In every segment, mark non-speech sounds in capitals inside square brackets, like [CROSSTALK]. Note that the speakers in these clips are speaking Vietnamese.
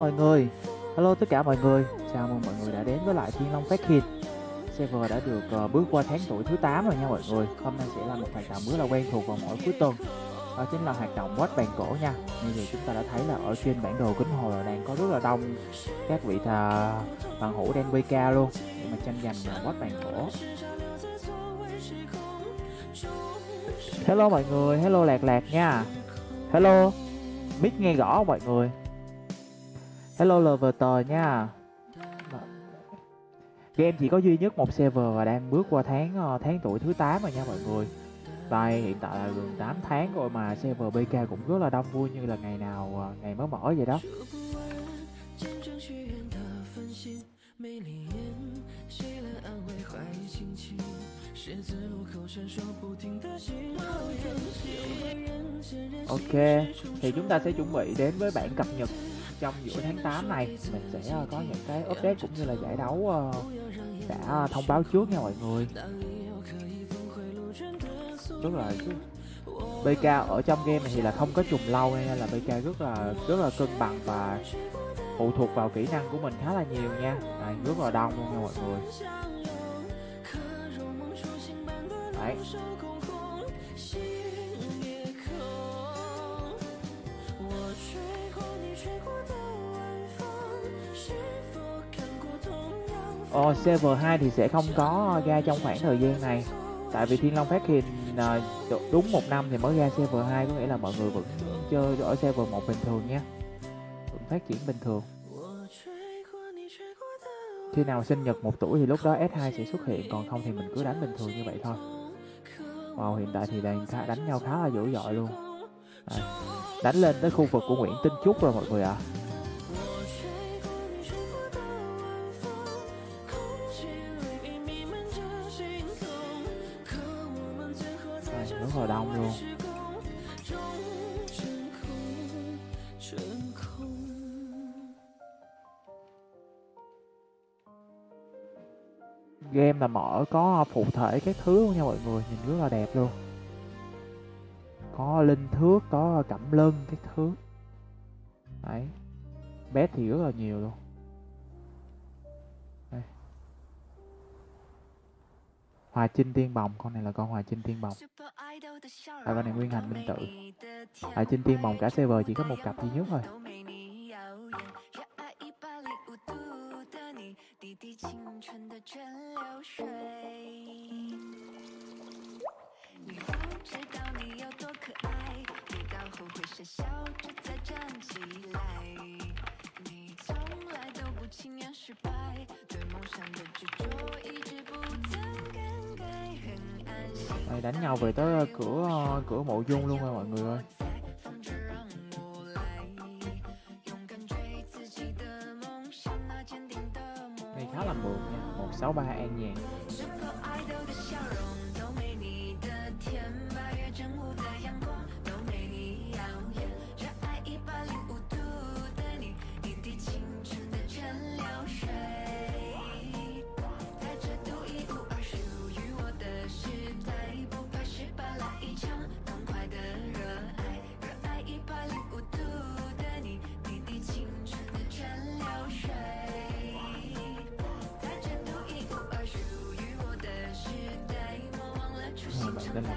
mọi người hello tất cả mọi người. Chào mừng mọi người đã đến với lại thiên long phát hiện. Server đã được uh, bước qua tháng tuổi thứ 8 rồi nha mọi người. Hôm nay sẽ là một hoạt động rất là quen thuộc vào mỗi cuối tuần. Đó chính là hoạt động quét bàn cổ nha. Như vậy chúng ta đã thấy là ở trên bản đồ kính hồ là đang có rất là đông các vị thà bằng hữu đang vk luôn để mà tranh giành ờ, quét bàn cổ. Hello mọi người hello lạc lạc nha. Hello mic nghe rõ không mọi người? Hello Lovator nha. Game chỉ có duy nhất một server và đang bước qua tháng ờ, tháng tuổi thứ 8 rồi nha mọi người. Tại hiện tại là gần 8 tháng rồi mà server BK cũng rất là đông vui như là ngày nào ờ, ngày mới mở vậy đó. Ok, thì chúng ta sẽ chuẩn bị đến với bản cập nhật trong giữa tháng 8 này mình sẽ ờ, có những cái update cũng như là giải đấu ờ, đã ờ, thông báo trước nha mọi người. Rất là BK ở trong game này thì là không có trùng lâu nên là BK rất là rất là cân bằng và phụ thuộc vào kỹ năng của mình khá là nhiều nha. Đấy, rất là đông luôn nha mọi người. Ờ, server 2 thì sẽ không có ra trong khoảng thời gian này. Tại vì Thiên Long phát hiện à, đúng một năm thì mới ra server 2 Có nghĩa là mọi người vẫn chơi ở server 1 bình thường nha. Vẫn phát triển bình thường. Khi nào sinh nhật một tuổi thì lúc đó S2 sẽ xuất hiện Còn không thì mình cứ đánh bình thường như vậy thôi. Wow, hiện tại thì đang đánh nhau khá là dữ dội luôn. À, Đánh lên tới khu vực của Nguyễn Tinh Trúc rồi mọi người ạ. à. Rất là đông luôn. Game là mở có phụ thể các thứ luôn nha mọi người, nhìn rất là đẹp luôn. Có linh thước, có cẩm lưng các thứ. Đấy bé thì rất là nhiều luôn. Hòa Chinh Thiên Bồng, con này là con Hòa Chinh Thiên Bồng. và con này nguyên hành minh tự. Hòa Chinh Thiên Bồng cả server chỉ có một cặp duy nhất thôi. Đây, đánh nhau về tới ờ, cửa ờ, cửa mộ dung luôn rồi mọi người ơi. Đây khá là mượt nha 163 an nhàn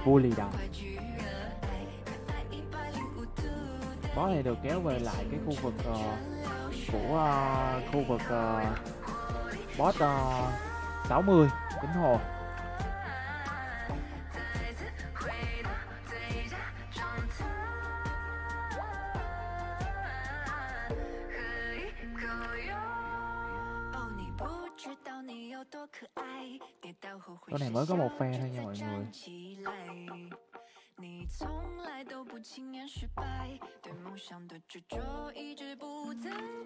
tên vua lì đồng Bó này được kéo về lại cái khu vực uh, của uh, khu vực uh, boss uh, 60 kính hồ. Con này mới có một phe thôi nha mọi người. 执着一直不曾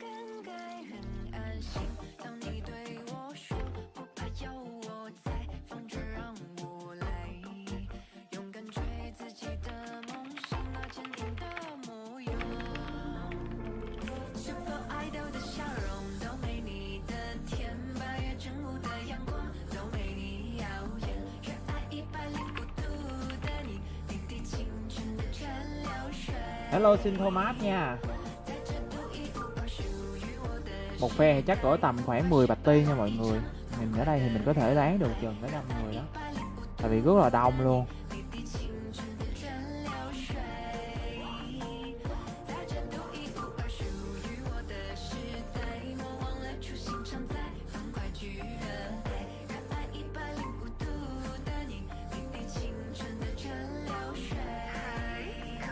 Hello, xin Thomas nha. Một phe thì chắc cỡ tầm khoảng 10 bạch ti nha mọi người. Mình ở đây thì mình có thể đoán được chừng tới năm người đó. Tại vì rất là đông luôn.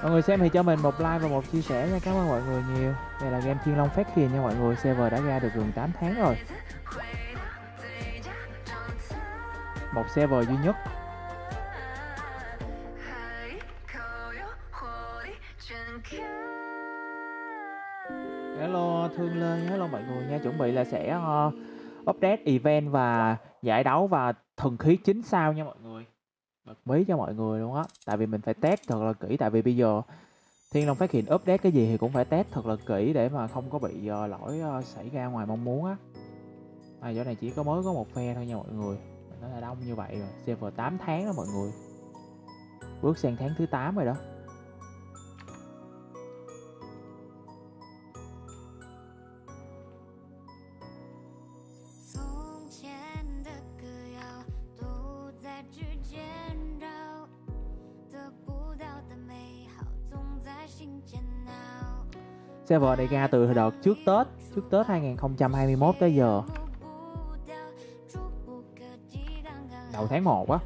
Mọi người xem thì cho mình một like và một chia sẻ nha. Cảm ơn mọi người nhiều. Đây là game thiên long phát hiền nha mọi người. Server đã ra được gần 8 tháng rồi. Một server duy nhất. Hello thương lên hello mọi người nha. Chuẩn bị là sẽ uh, update event và giải đấu và thần khí chính sao nha mọi người bật mí cho mọi người luôn á. Tại vì mình phải test thật là kỹ tại vì bây giờ thiên long phát hiện update cái gì thì cũng phải test thật là kỹ để mà không có bị uh, lỗi uh, xảy ra ngoài mong muốn á. À chỗ này chỉ có mới có một phe thôi nha mọi người. Nó là đông như vậy rồi server 8 tháng đó mọi người. Bước sang tháng thứ 8 rồi đó. Server này ra từ đợt trước Tết, trước Tết 2021 tới giờ. Đầu tháng 1 á.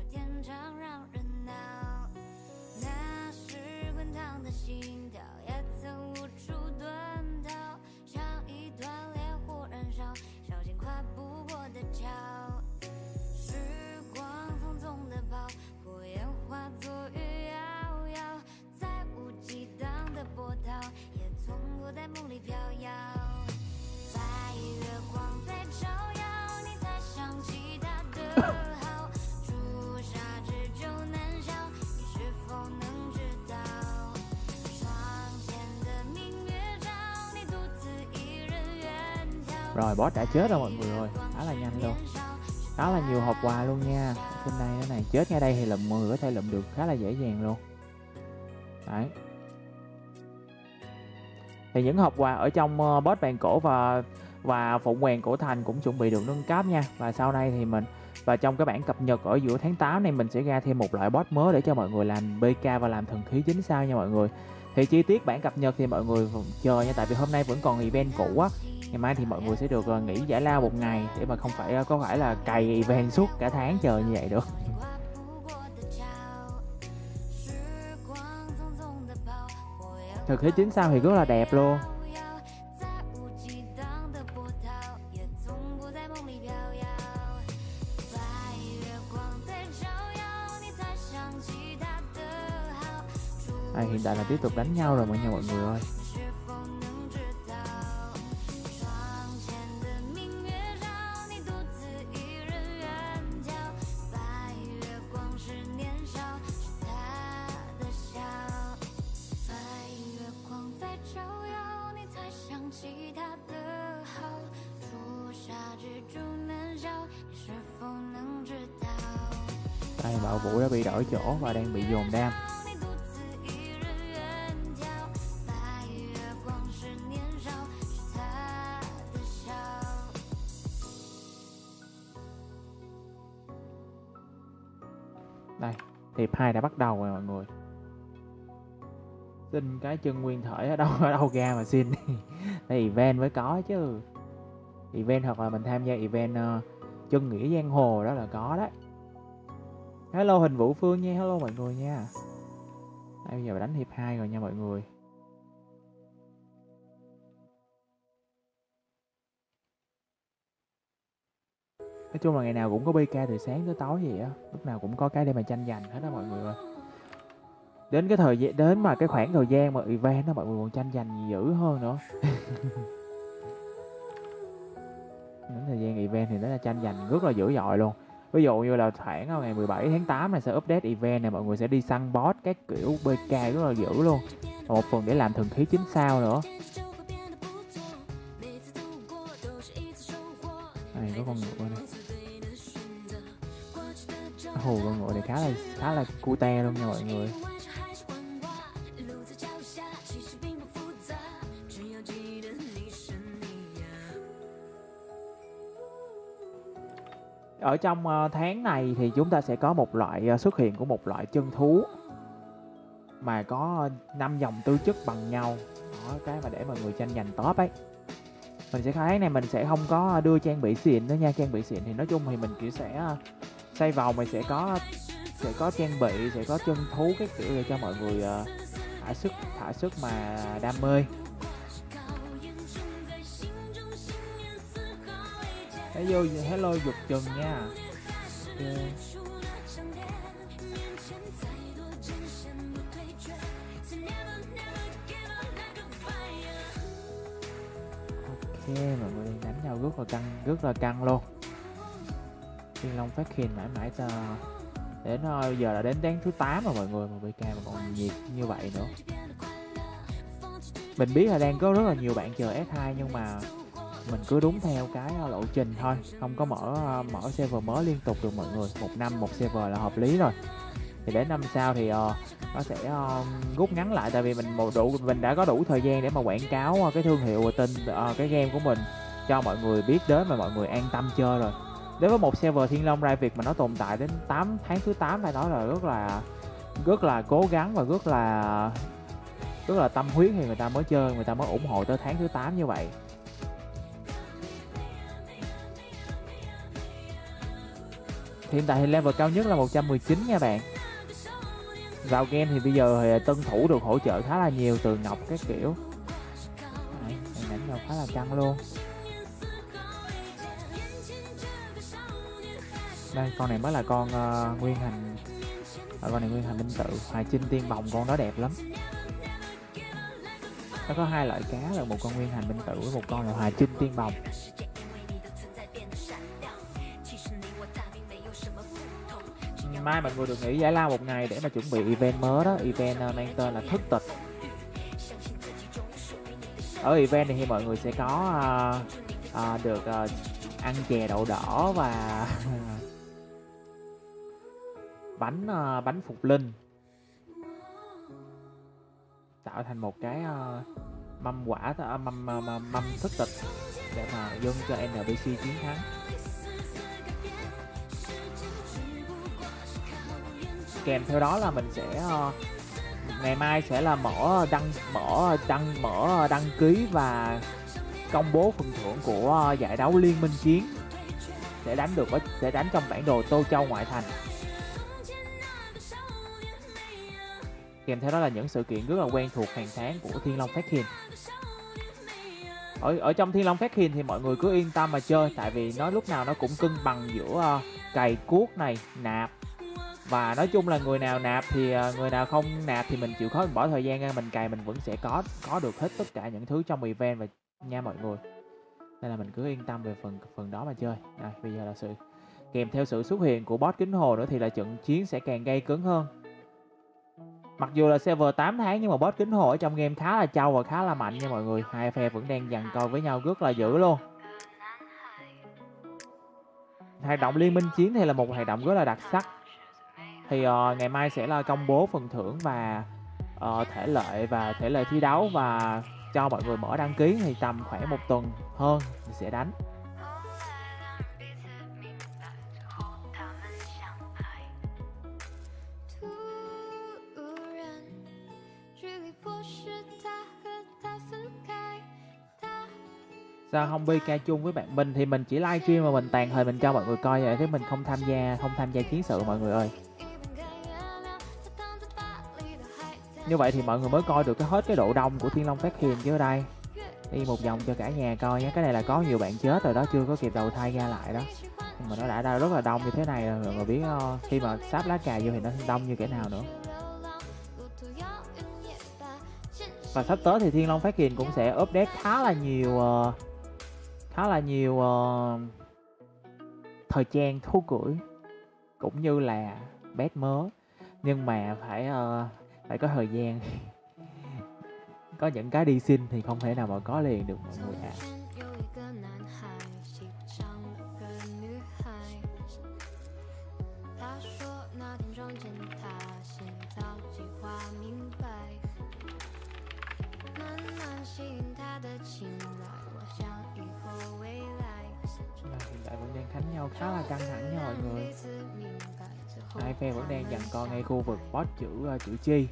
Chết rồi mọi người rồi khá là nhanh luôn. Khá là nhiều hộp quà luôn nha. Trên đây cái này, chết ngay đây thì lụm mọi người có thể lụm được. Khá là dễ dàng luôn. Đấy. Thì những hộp quà ở trong ờ, boss bàn cổ và và phụng hoàng cổ thành cũng chuẩn bị được nâng cấp nha. Và sau này thì mình, và trong cái bản cập nhật ở giữa tháng 8 này mình sẽ ra thêm một loại boss mới để cho mọi người làm BK và làm thần khí chính sao nha mọi người thì chi tiết bản cập nhật thì mọi người chờ nha, tại vì hôm nay vẫn còn event cũ á. Ngày mai thì mọi người sẽ được ờ, nghỉ giải lao một ngày để mà không phải ờ, có phải là cày event suốt cả tháng chờ như vậy được. Thực thế chính sao thì rất là đẹp luôn. Tại là tiếp tục đánh nhau rồi, mọi nhà mọi người ơi. Đây bảo vũ đã bị đổi chỗ và đang bị dồn đam. Hiệp hai đã bắt đầu rồi mọi người. Xin cái chân nguyên thể ở đâu ở đâu ra mà xin? [LAUGHS] Đây event mới có chứ. Event hoặc là mình tham gia event uh, chân nghĩa giang hồ đó là có đấy. Hello hình vũ phương nha hello mọi người nha. Bây giờ đánh hiệp 2 rồi nha mọi người. Nói chung là ngày nào cũng có bk từ sáng tới tối vậy á. Lúc nào cũng có cái để mà tranh giành hết đó mọi người ơi. Đến cái thời gian, đến mà cái khoảng thời gian mà event đó mọi người còn tranh giành dữ hơn nữa. [LAUGHS] Đến thời gian event thì nó là tranh giành rất là dữ dội luôn. Ví dụ như là khoảng ờ, ngày 17 tháng 8 này sẽ update event này, mọi người sẽ đi săn boss các kiểu BK rất là dữ luôn. Một phần để làm thần khí chính sao nữa. Này có con ngựa này hù con ngựa này khá là khá là cute luôn nha mọi người. Ở trong ờ, tháng này thì chúng ta sẽ có một loại ờ, xuất hiện của một loại chân thú mà có ờ, năm dòng tư chất bằng nhau. Đó, cái mà để mọi người tranh giành top ấy. Mình sẽ tháng này, mình sẽ không có đưa trang bị xịn nữa nha. Trang bị xịn thì nói chung thì mình chỉ sẽ xây vòng mình sẽ có sẽ có trang bị sẽ có chân thú các kiểu để cho mọi người uh, thả sức thả sức mà đam mê. Hello hello dục chừng nha. Okay. ok mọi người đánh nhau rất là căng rất là căng luôn thiên long phát hiện mãi mãi cho đến uh, giờ là đến tháng thứ 8 rồi mọi người mà BK mà còn nhiệt như vậy nữa. Mình biết là đang có rất là nhiều bạn chờ S2 nhưng mà mình cứ đúng theo cái ờ, lộ trình thôi. Không có mở ờ, mở server mới liên tục được mọi người. Một năm một server là hợp lý rồi. Thì đến năm sau thì uh, nó sẽ uh, rút ngắn lại. Tại vì mình một đủ mình đã có đủ thời gian để mà quảng cáo uh, cái thương hiệu và tên uh, cái game của mình cho mọi người biết đến và mọi người an tâm chơi rồi đối với một server thiên long ra việt mà nó tồn tại đến 8 tháng thứ 8 phải nói là rất là rất là cố gắng và rất là rất là tâm huyết thì người ta mới chơi người ta mới ủng hộ tới tháng thứ 8 như vậy. Hiện tại thì level cao nhất là 119 nha bạn. Vào game thì bây giờ thì tân thủ được hỗ trợ khá là nhiều từ ngọc các kiểu. Đấy, đánh nhau khá là căng luôn. Đây con này mới là con uh, nguyên hành. À, con này nguyên hành minh tự. Hoài chinh tiên bồng con đó đẹp lắm. Nó có hai loại cá là một con nguyên hành minh tự với một con là hoài chinh tiên bồng. Mai mọi người được nghỉ giải lao một ngày để mà chuẩn bị event mới đó. Event uh, mang tên là thức tịch. Ở event này thì mọi người sẽ có uh, uh, được uh, ăn chè đậu đỏ và [LAUGHS] bánh uh, bánh phục linh. Tạo thành một cái uh, mâm quả uh, mâm uh, mâm, mâm thức tịch để mà dâng cho NBC chiến thắng. Kèm theo đó là mình sẽ uh, ngày mai sẽ là mở đăng mở đăng mở đăng ký và công bố phần thưởng của uh, giải đấu liên minh chiến. Sẽ đánh được sẽ đánh trong bản đồ tô châu ngoại thành. Kèm theo đó là những sự kiện rất là quen thuộc hàng tháng của Thiên Long Phát Hiền. Ở ở trong Thiên Long Phát Hiền thì mọi người cứ yên tâm mà chơi tại vì nó lúc nào nó cũng cân bằng giữa uh, cày cuốc này nạp. Và nói chung là người nào nạp thì ờ, người nào không nạp thì mình chịu khó mình bỏ thời gian ra mình cày mình vẫn sẽ có có được hết tất cả những thứ trong event và nha mọi người. Nên là mình cứ yên tâm về phần phần đó mà chơi. À, bây giờ là sự kèm theo sự xuất hiện của boss kính hồ nữa thì là trận chiến sẽ càng gay cứng hơn. Mặc dù là server 8 tháng nhưng mà boss kính hồ ở trong game khá là trâu và khá là mạnh nha mọi người. Hai phe vẫn đang dằn coi với nhau rất là dữ luôn. Hoạt động liên minh chiến thì là một hoạt động rất là đặc sắc. Thì uh, ngày mai sẽ là công bố phần thưởng và uh, thể lệ và thể lệ thi đấu và cho mọi người mở đăng ký thì tầm khoảng một tuần hơn sẽ đánh. Sao không BK chung với bạn mình? Thì mình chỉ livestream mà mình tàn hình mình cho mọi người coi vậy. Thế mình không tham gia không tham gia chiến sự mọi người ơi. Như vậy thì mọi người mới coi được cái hết cái độ đông của thiên long phát hiền chứ ở đây. Đi một vòng cho cả nhà coi nhé. Cái này là có nhiều bạn chết rồi đó chưa có kịp đầu thai ra lại đó. Nhưng mà nó đã ra rất là đông như thế này rồi mọi người biết không? khi mà sáp lá cà vô thì nó đông như thế nào nữa. Và sắp tới thì thiên long phát hiền cũng sẽ update khá là nhiều uh, khá là nhiều uh, thời trang thú cưỡi cũng như là bét mớ nhưng mà phải uh, phải có thời gian [LAUGHS] có những cái đi xin thì không thể nào mà có liền được mọi người ạ à. Dạ, đánh nhau khá là căng thẳng nha mọi người. Hai phe vẫn đang giằng co ngay khu vực boss chữ uh, chữ chi.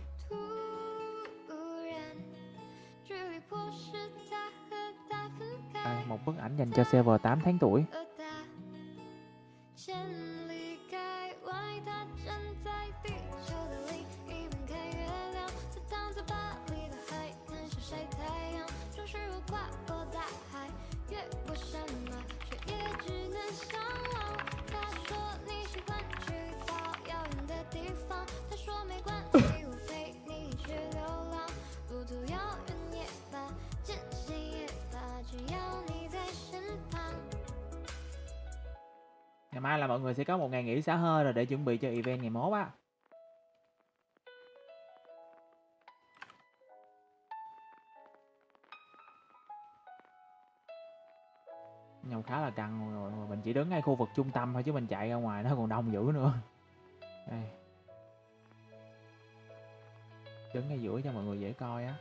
À, một bức ảnh dành cho server 8 tháng tuổi. Xả hơi rồi để chuẩn bị cho event ngày mốt á. Nhau khá là căng rồi, mình chỉ đứng ngay khu vực trung tâm thôi chứ mình chạy ra ngoài nó còn đông dữ nữa. Đây. Đứng ngay giữa cho mọi người dễ coi á.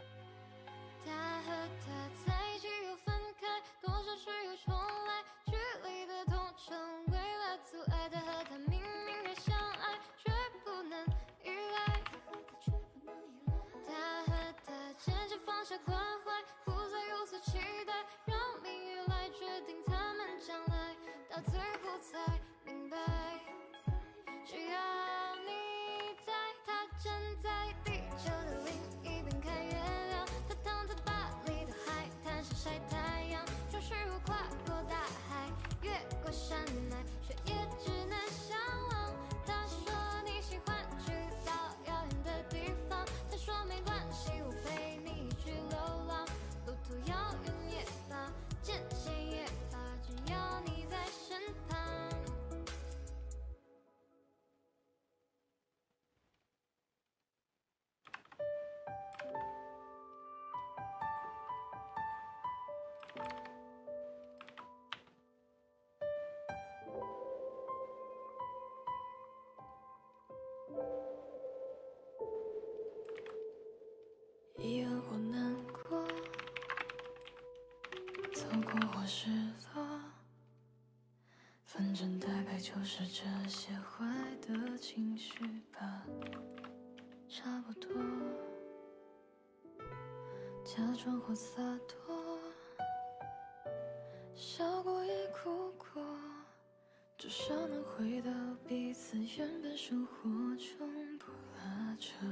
should go. 就是这些坏的情绪吧，差不多，假装或洒脱，笑过也哭过，至少能回到彼此原本生活中不拉扯。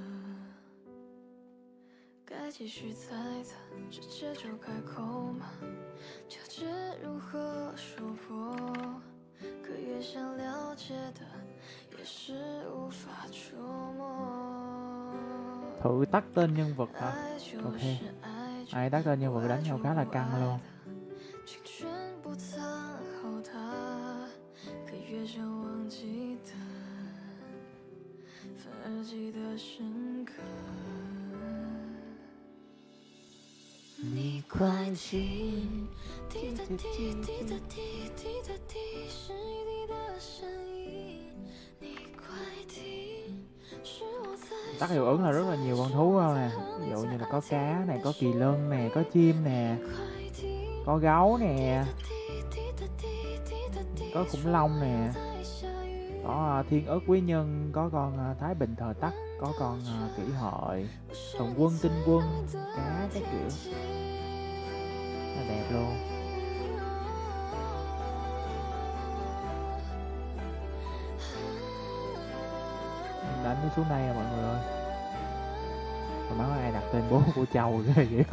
该继续猜测，直接就开口吗？纠结如何说破？Thử tắt tên nhân vật hả? Ok. Ai tắt tên nhân vật đánh nhau khá là căng luôn tác hiệu ứng là rất là nhiều con thú không nè. Ví dụ như là có cá này có kỳ lân nè, có chim nè, có gấu nè, có khủng long nè, có à, thiên ớt quý nhân, có con à, thái bình thờ tắc, có con à, kỷ hợi thần quân tinh quân, cá các kiểu. Nó đẹp luôn. Đánh nó xuống đây à mọi người ơi. Mà má ai đặt tên bố của châu ghê vậy?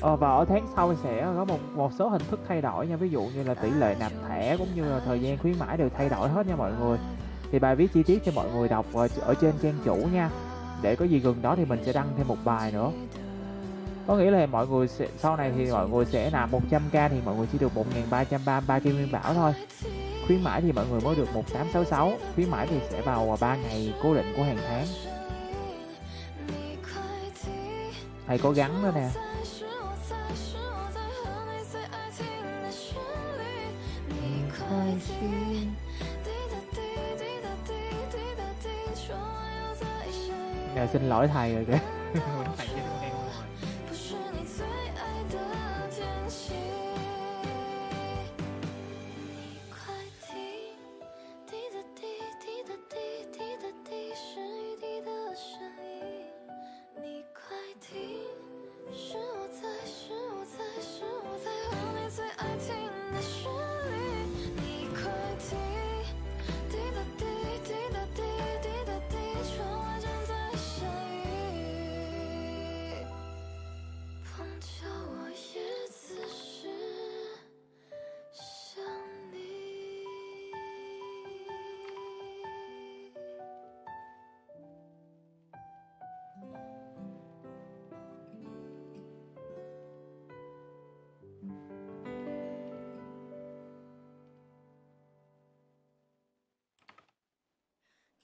Ờ, và ở tháng sau sẽ có một một số hình thức thay đổi nha. Ví dụ như là tỷ lệ nạp thẻ cũng như là thời gian khuyến mãi đều thay đổi hết nha mọi người thì bài viết chi tiết cho mọi người đọc ở, ở trên trang chủ nha. Để có gì gần đó thì mình sẽ đăng thêm một bài nữa. Có nghĩa là mọi người sẽ, sau này thì mọi người sẽ nạp 100k thì mọi người chỉ được 1333 kim nguyên bảo thôi. Khuyến mãi thì mọi người mới được 1866 khuyến mãi thì sẽ vào 3 ngày cố định của hàng tháng. Hãy cố gắng nữa nè. Trời, xin lỗi thầy rồi kìa.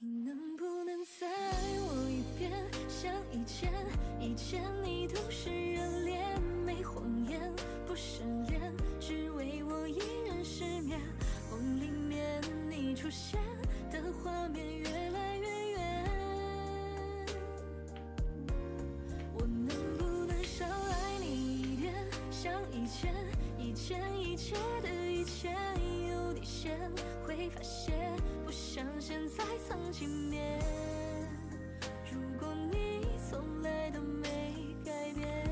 你能不能再爱我一遍？像以前，以前你都是热恋，没谎言，不失恋，只为我一人失眠。梦里面你出现的画面越来越远。我能不能少爱你一点？像以前，以前一切的一切有底线，会发现不像现在曾经面。如果你从来都没改变，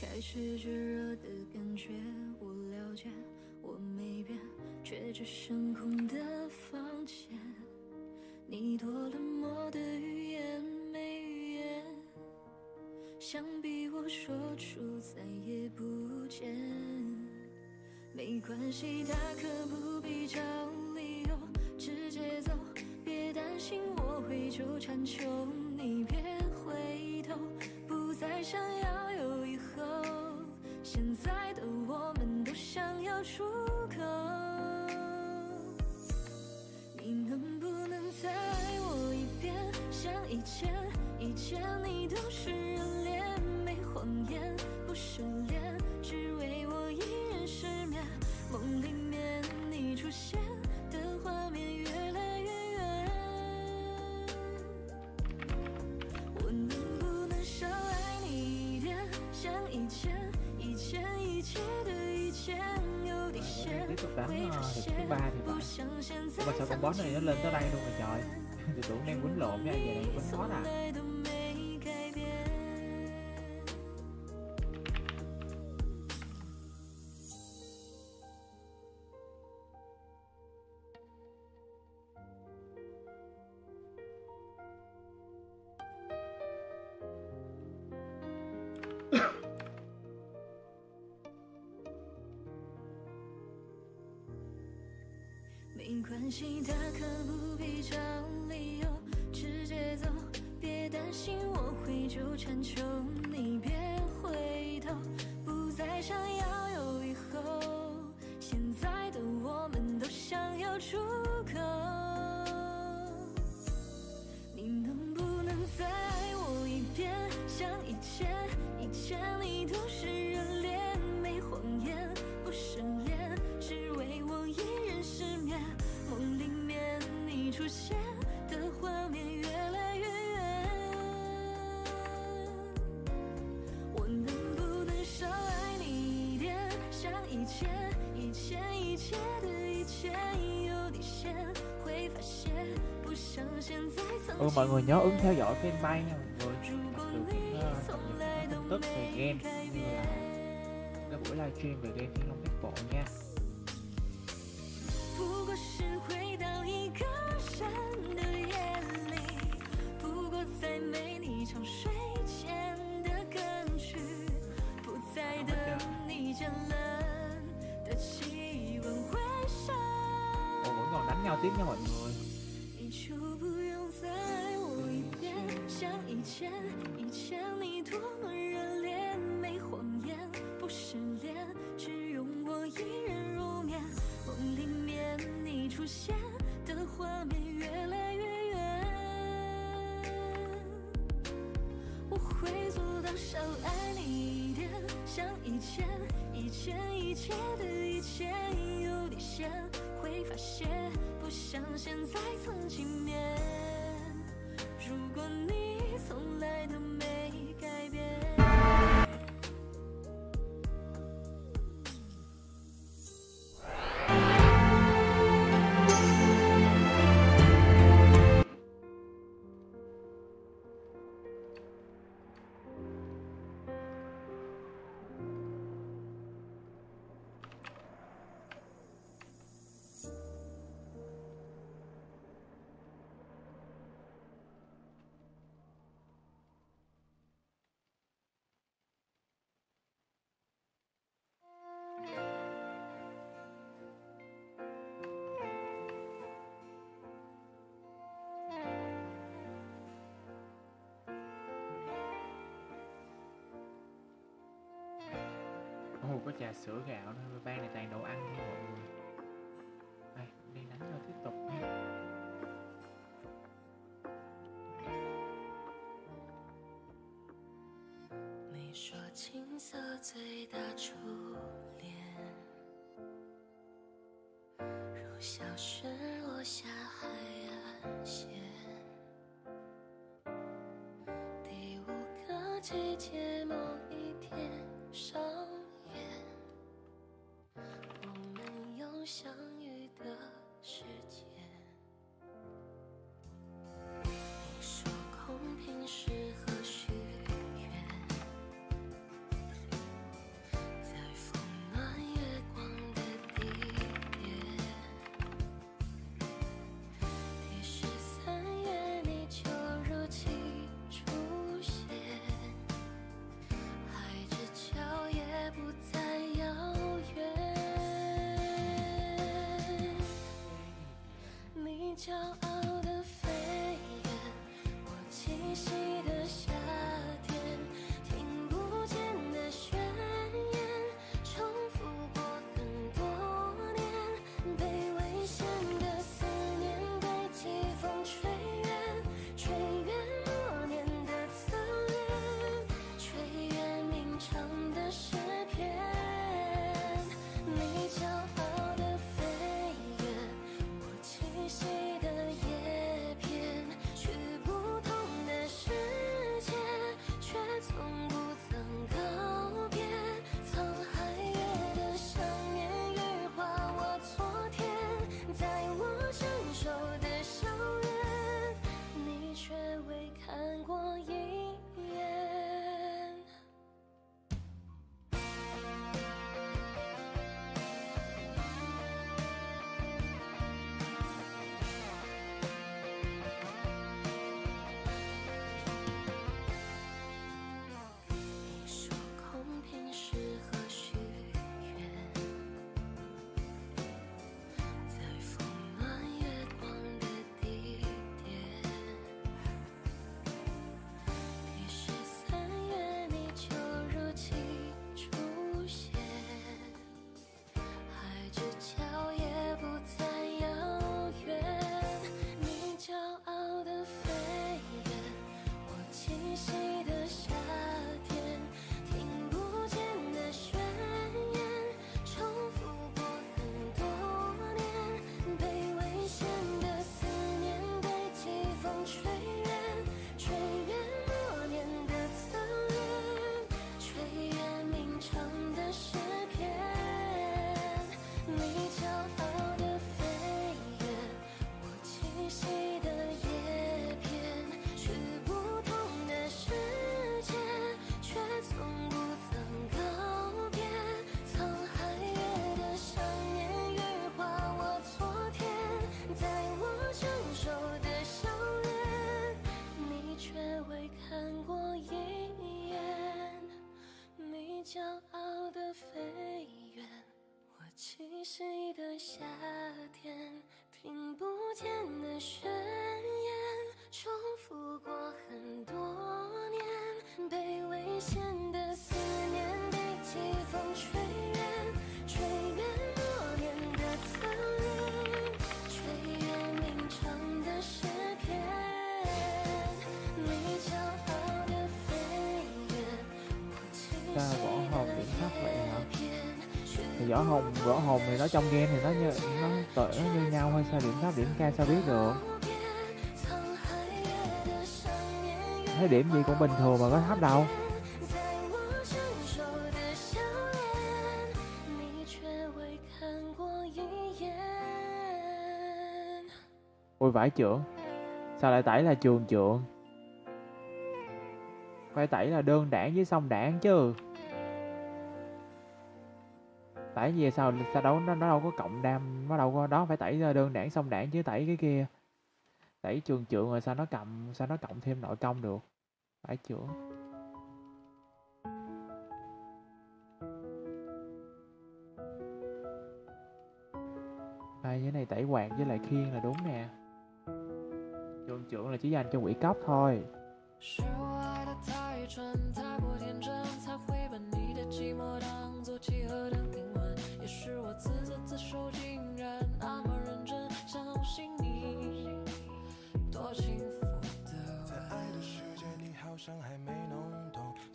开始炙热的感觉我了解，我没变，却只剩空的房间。你多冷漠的语言没语言，想逼我说出再也不见。没关系，大可不必找理由，直接走，别担心我会纠缠，求你别回头，不再想要有以后。现在的我们都想要出口。你能不能再爱我一遍？像以前，以前你都是热恋，没谎言，不失恋，cấp 8 thì thứ ba thì phải. Mà sao con boss này nó lên tới đây luôn rồi trời? [LAUGHS] Thì tưởng đang quấn lộn với ai vậy? Này quýnh boss à? 没关系，大可不必找理由，直接走，别担心我会纠缠，求你。别 ừ, mọi người nhớ ứng theo dõi fanpage nha mọi người. Đọc được ờ, những, uh, những tin tức về game như là cái buổi livestream về game thiên long bách bộ nha. Ủa, vẫn còn đánh nhau tiếp nha mọi người. 以前你多么热烈，没谎言，不失联，只用我一人入眠。梦里面你出现的画面越来越远，我会做到少爱你一点，像以前，以前一切的一切有底线，会发现不像现在曾经面。如果你。Có trà sữa gạo thôi Ban này toàn đồ ăn nha mọi người. Đây đi đánh cho tiếp tục nha. Hãy subscribe 相遇的时宣言重复过很多年，被危险的思念被季风吹远，吹远的，吹远鸣唱的诗篇，你骄傲的飞远，我栖息的叶片。Thì võ hồn võ hồn thì nó trong game thì nó như, nó tự nó như nhau thôi, sao điểm thấp điểm cao sao biết được? Thấy điểm gì cũng bình thường mà có thấp đâu. Ôi vải trưởng. Sao lại tẩy là trường trượng phải tẩy là đơn đảng với song đảng chứ tẩy gì sao sao đâu nó, nó đâu có cộng đam nó đâu có đó phải tẩy ờ, đơn đảng xong đảng chứ tẩy cái kia. Tẩy trường trượng rồi sao nó cầm sao nó cộng thêm nội công được. Phải chữa. Ai cái này tẩy quạt với lại khiên là đúng nè. Trường trưởng là chỉ dành cho quỷ cấp thôi. Hãy subscribe cho kênh Ghiền Mì Gõ Để không bỏ lỡ những video hấp dẫn 是我自作自受，竟然那么认真，相信你多幸福的。吻在爱的世界，你好像还没弄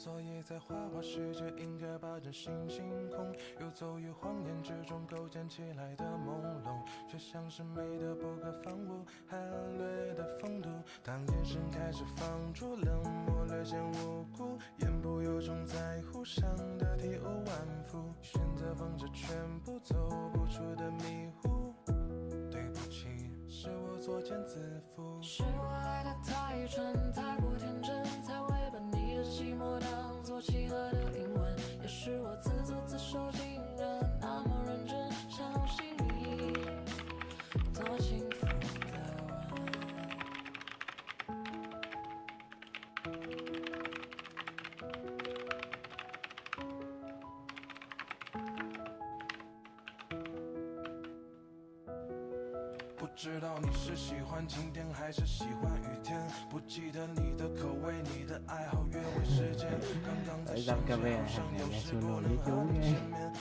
所以在花花世界应该把真心清空。游走于谎言之中构建起来的朦胧，却像是美的不可方物，含略的风度。当眼神开始放出冷漠，略显无辜，言不由衷，在乎伤的体无完肤，选择放着全部走不出的迷糊。对不起，是我作茧自缚。是我爱的太蠢，太过天真，才会寂寞当作契合的灵魂。也是我自作自受，知道你是喜欢晴天还是喜欢雨天，不记得你的口味，你的爱好，约会时间。刚刚在上街好像有时不能和你见面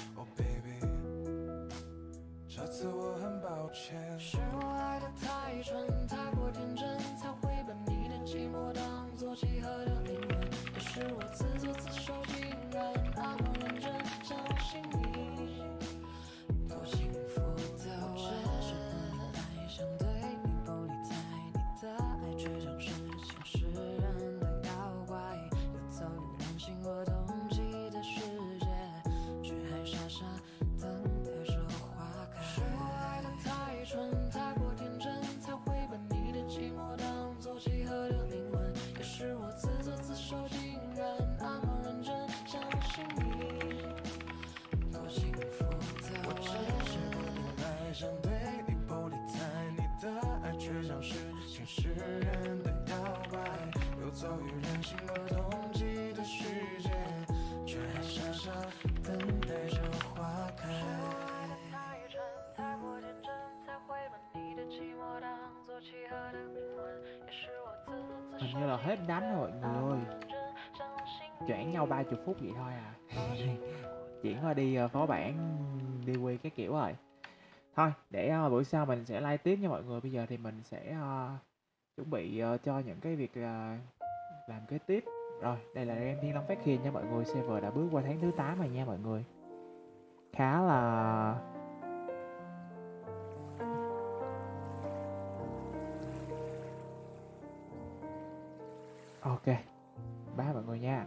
Hình như là hết đánh rồi mọi người ơi. Chuyển nhau 30 phút vậy thôi à. [LAUGHS] Chuyển qua đi ờ, phó bản đi quy cái kiểu rồi. Thôi để ờ, buổi sau mình sẽ live tiếp nha mọi người. Bây giờ thì mình sẽ ờ, chuẩn bị ờ, cho những cái việc ờ, làm kế tiếp. Rồi đây là em Thiên Long Phát Hiền nha mọi người. Server đã bước qua tháng thứ 8 rồi nha mọi người. Khá là Ok. Bye mọi người nha.